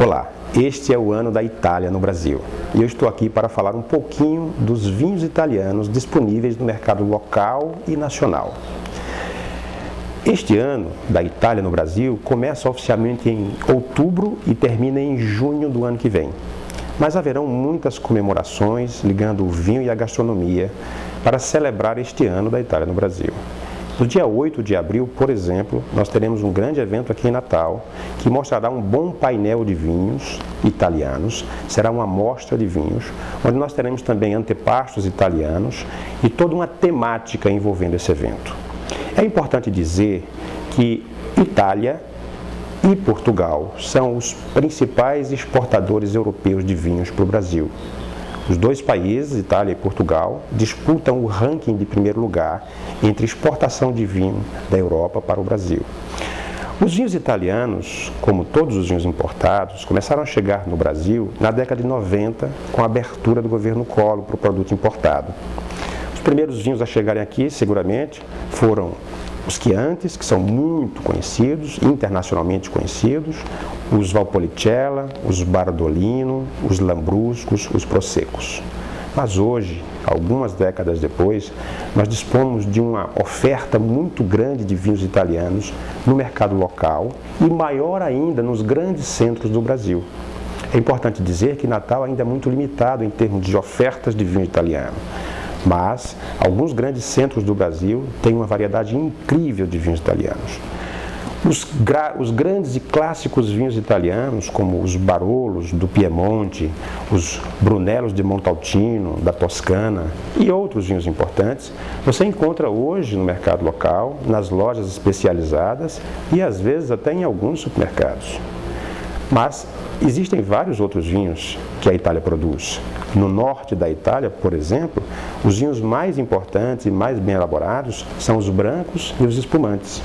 Olá, este é o ano da Itália no Brasil e eu estou aqui para falar um pouquinho dos vinhos italianos disponíveis no mercado local e nacional. Este ano da Itália no Brasil começa oficialmente em outubro e termina em junho do ano que vem. Mas haverão muitas comemorações ligando o vinho e a gastronomia para celebrar este ano da Itália no Brasil. No dia 8 de abril, por exemplo, nós teremos um grande evento aqui em Natal que mostrará um bom painel de vinhos italianos, será uma mostra de vinhos, onde nós teremos também antepastos italianos e toda uma temática envolvendo esse evento. É importante dizer que Itália e Portugal são os principais exportadores europeus de vinhos para o Brasil. Os dois países, Itália e Portugal, disputam o ranking de primeiro lugar entre exportação de vinho da Europa para o Brasil. Os vinhos italianos, como todos os vinhos importados, começaram a chegar no Brasil na década de 90 com a abertura do governo Collor para o produto importado. Os primeiros vinhos a chegarem aqui, seguramente, foram os Chiantis, que são muito conhecidos, internacionalmente conhecidos, os Valpolicella, os Bardolino, os Lambruscos, os Prosecos. Mas hoje, algumas décadas depois, nós dispomos de uma oferta muito grande de vinhos italianos no mercado local e maior ainda nos grandes centros do Brasil. É importante dizer que Natal ainda é muito limitado em termos de ofertas de vinho italiano. Mas alguns grandes centros do Brasil têm uma variedade incrível de vinhos italianos. Os, os, grandes e clássicos vinhos italianos, como os Barolos do Piemonte, os Brunellos de Montaltino, da Toscana e outros vinhos importantes, você encontra hoje no mercado local, nas lojas especializadas e às vezes até em alguns supermercados. Mas existem vários outros vinhos que a Itália produz. No norte da Itália, por exemplo, os vinhos mais importantes e mais bem elaborados são os brancos e os espumantes.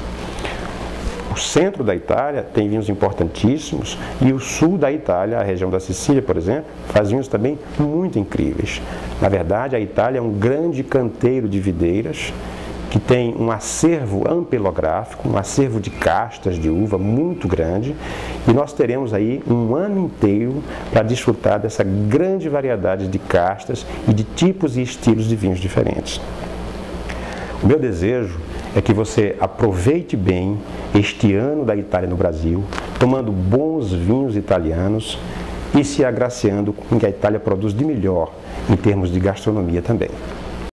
O centro da Itália tem vinhos importantíssimos e o sul da Itália, a região da Sicília, por exemplo, faz vinhos também muito incríveis. Na verdade, a Itália é um grande canteiro de videiras que tem um acervo ampelográfico, um acervo de castas de uva muito grande, e nós teremos aí um ano inteiro para desfrutar dessa grande variedade de castas e de tipos e estilos de vinhos diferentes. O meu desejo é que você aproveite bem este ano da Itália no Brasil, tomando bons vinhos italianos e se agraciando com o que a Itália produz de melhor em termos de gastronomia também.